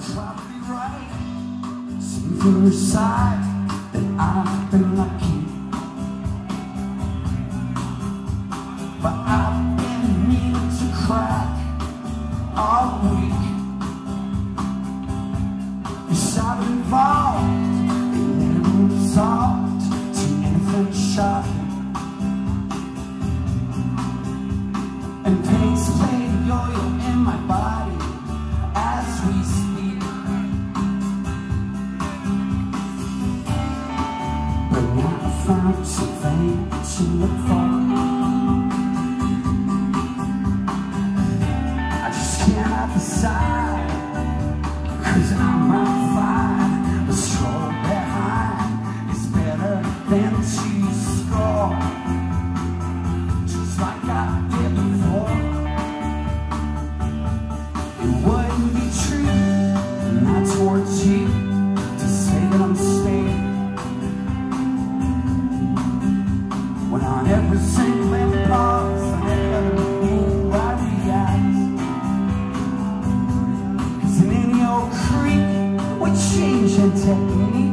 try to be right. See first sight that I've been lucky. to look for. I just cannot decide, cause I'm on fire, but strong behind is better than. Chương.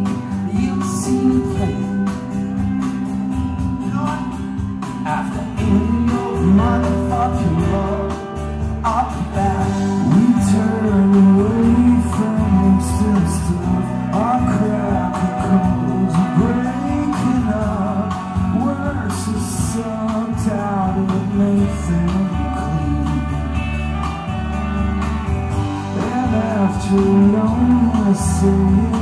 see.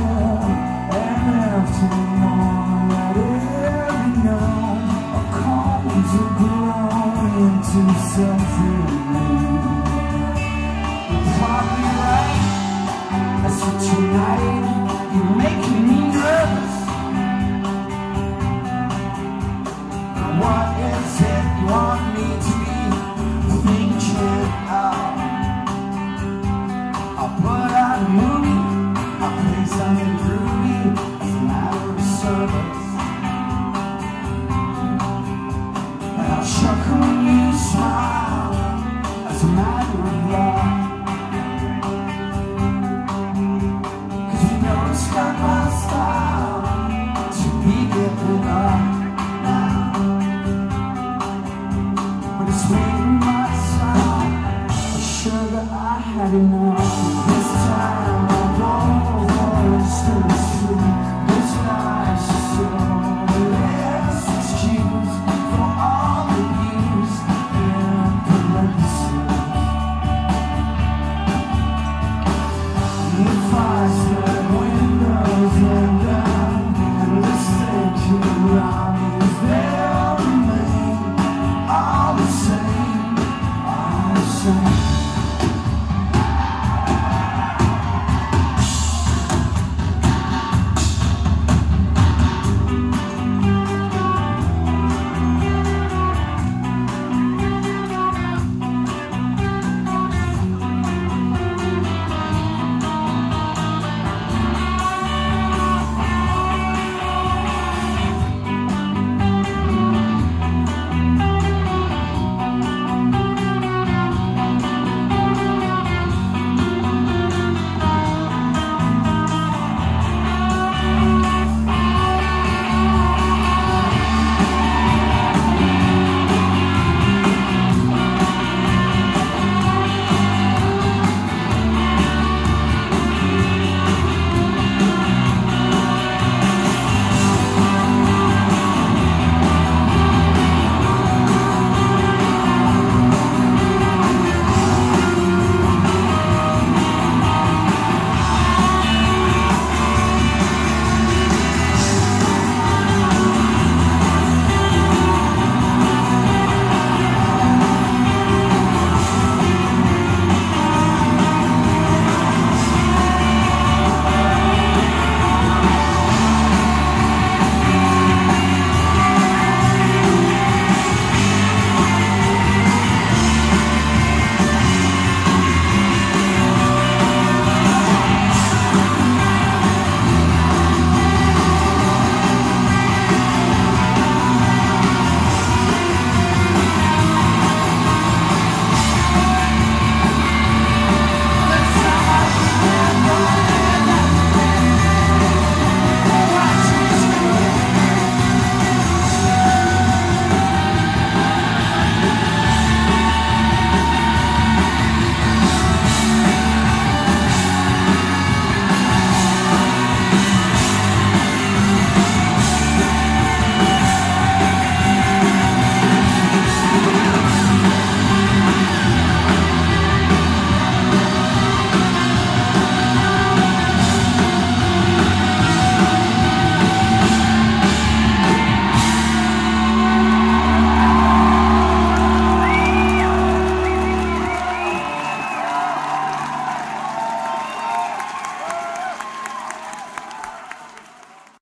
stop.